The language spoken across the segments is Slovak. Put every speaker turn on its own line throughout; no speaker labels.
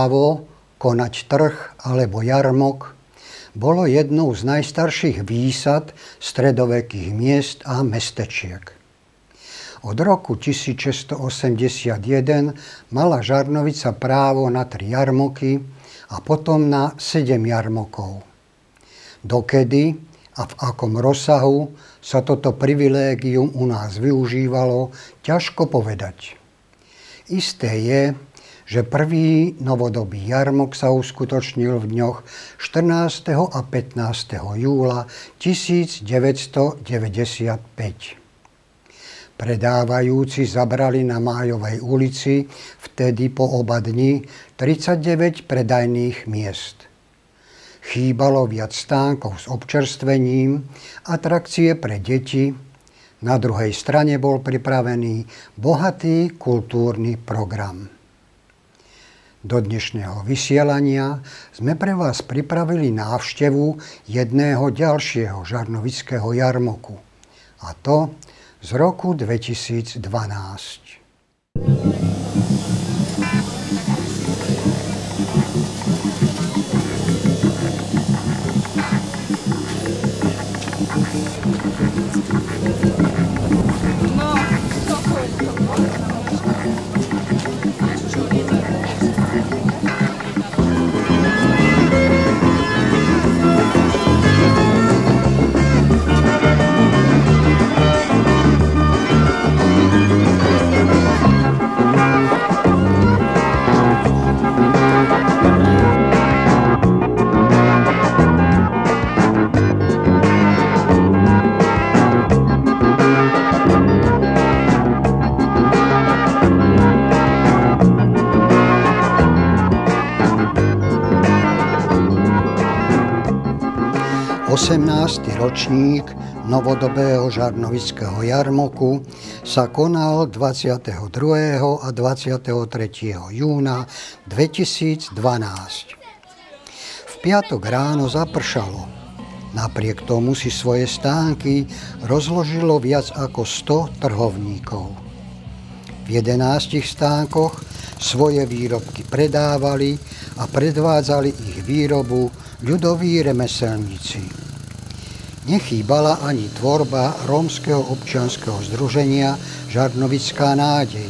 právo konať trh alebo jarmok bolo jednou z najstarších výsad stredovekých miest a mestečiek. Od roku 1681 mala Žarnovica právo na tri jarmoky a potom na sedem jarmokov. Dokedy a v akom rozsahu sa toto privilégium u nás využívalo, ťažko povedať. Isté je, že prvý novodobý jarmok sa uskutočnil v dňoch 14. a 15. júla 1995. Predávajúci zabrali na Májovej ulici vtedy po oba dni 39 predajných miest. Chýbalo viac stánkov s občerstvením, atrakcie pre deti, na druhej strane bol pripravený bohatý kultúrny program. Do dnešného vysielania sme pre vás pripravili návštevu jedného ďalšieho žarnovického jarmoku. A to z roku 2012. ročník novodobého žarnovického jarmoku sa konal 22. a 23. júna 2012. V piatok ráno zapršalo. Napriek tomu si svoje stánky rozložilo viac ako 100 trhovníkov. V 11 stánkoch svoje výrobky predávali a predvádzali ich výrobu ľudoví remeselníci nechýbala ani tvorba rómskeho občianského združenia Žarnovická nádej.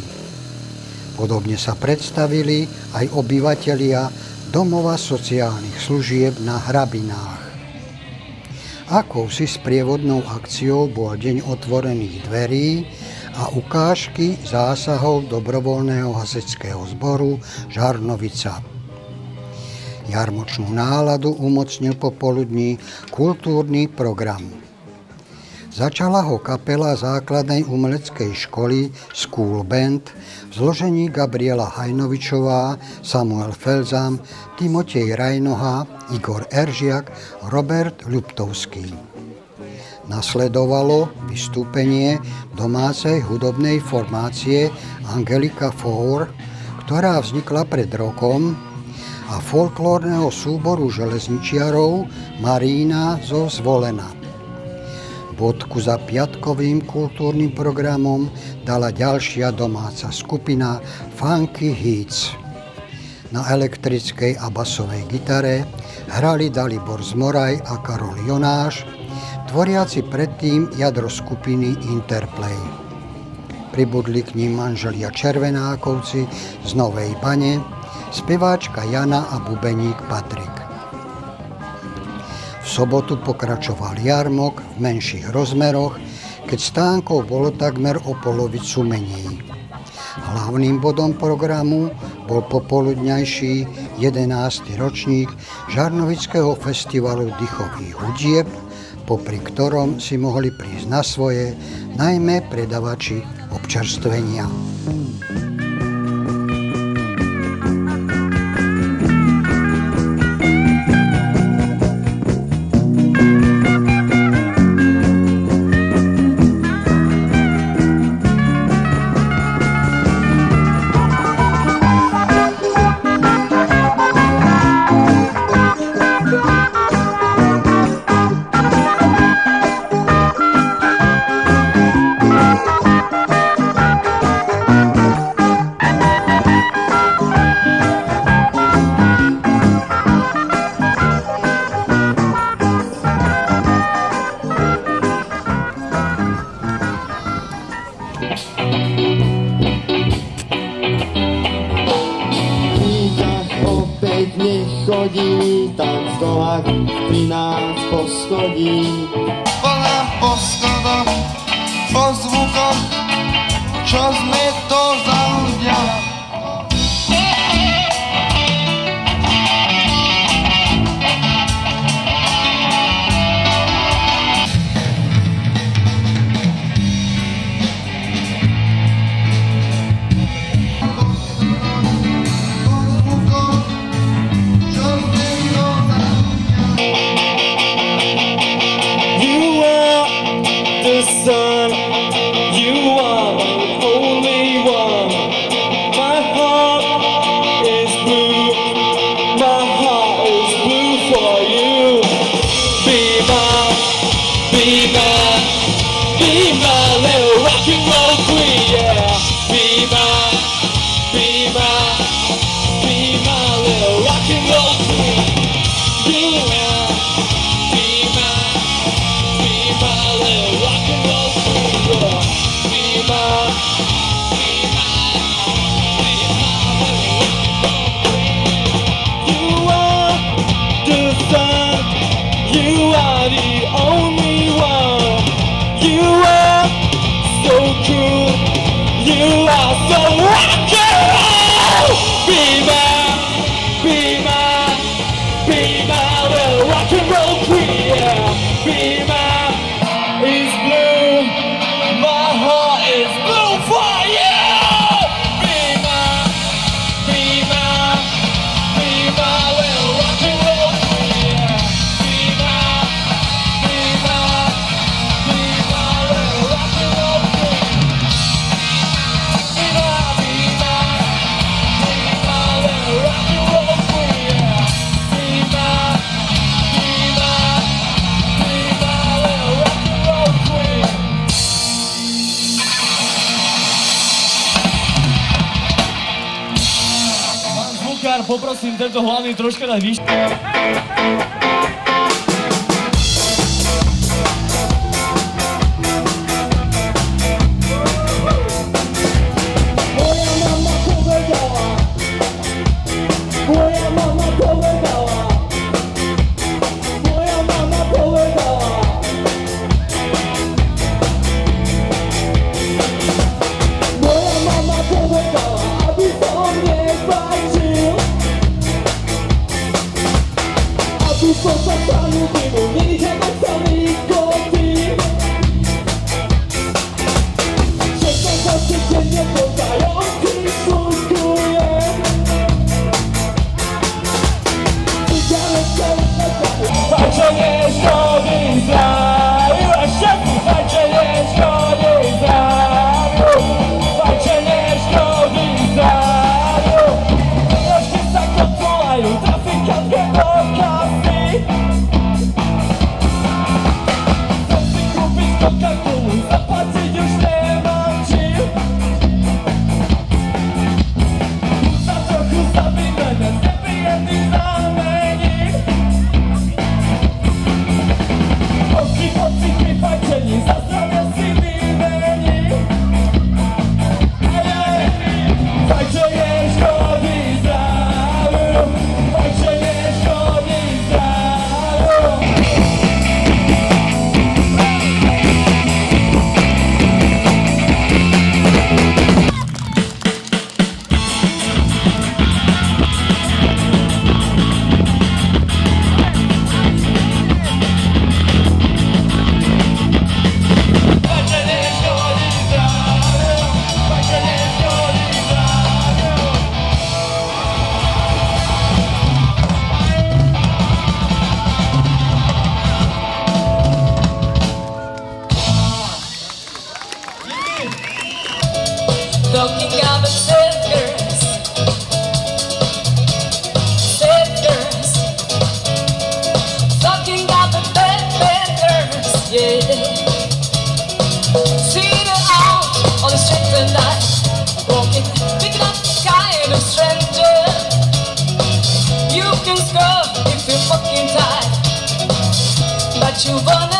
Podobne sa predstavili aj obyvatelia domova sociálnych služieb na Hrabinách. Akousi sprievodnou akciou bol Deň otvorených dverí a ukážky zásahov dobrovoľného haseckého zboru Žarnovica jarmočnú náladu umocnil popoludní kultúrny program. Začala ho kapela základnej umeleckej školy School Band v zložení Gabriela Hajnovičová, Samuel Felzam, Timotej Rajnoha, Igor Eržiak, Robert Ľuptovský. Nasledovalo vystúpenie domácej hudobnej formácie Angelika Four, ktorá vznikla pred rokom a folklórneho súboru železničiarov Marína zo Zvolena. Bodku za piatkovým kultúrnym programom dala ďalšia domáca skupina Funky Hits. Na elektrickej a basovej gitare hrali Dalibor Zmoraj a Karol Jonáš, tvoriaci predtým jadro skupiny Interplay. Pribudli k ním manželia Červenákovci z Novej Bane, speváčka Jana a bubeník Patrik. V sobotu pokračoval jarmok v menších rozmeroch, keď stánkov bolo takmer o polovicu menej. Hlavným bodom programu bol popoludňajší 11. ročník Žarnovického festivalu dychových hudieb, popri ktorom si mohli prísť na svoje najmä predavači občerstvenia.
Chodí, tam z nohách pri nás poschodí.
Volám po schodoch, po zvukoch, čo sme
poprosím tento hlavný troška na výšku. Chuva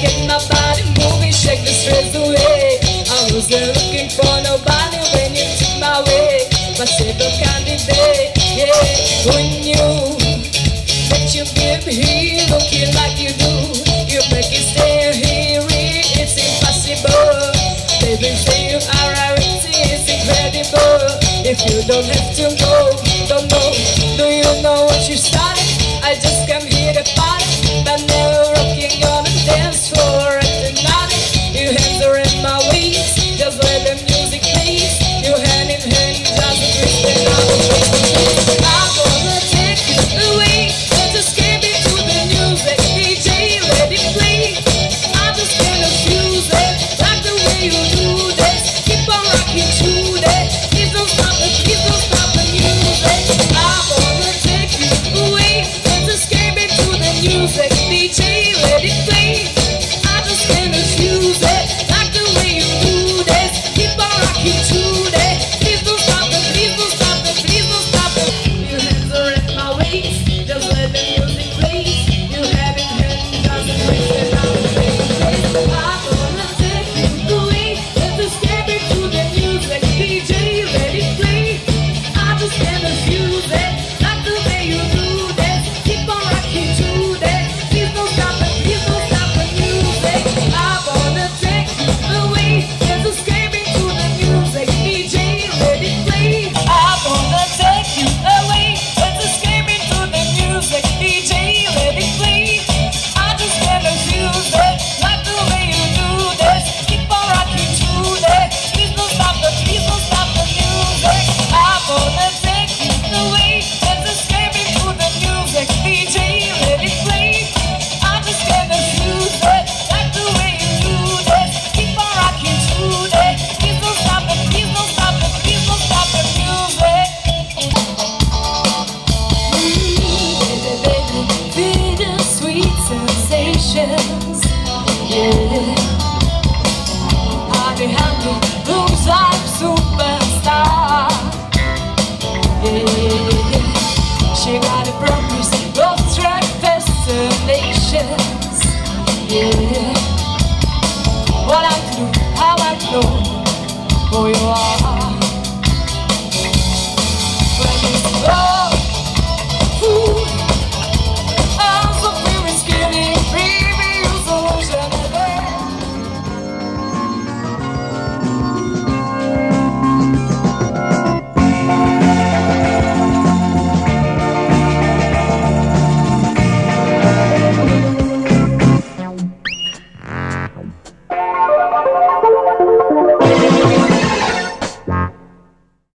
get my body moving, shake the stress away. I wasn't looking for nobody when you took my way. But save the candy day, yeah. Who knew that you'd be here, looking like you do, you make it stay here, it's impossible. Baby, say you are a it's incredible. If you don't have to go. patience. Yeah.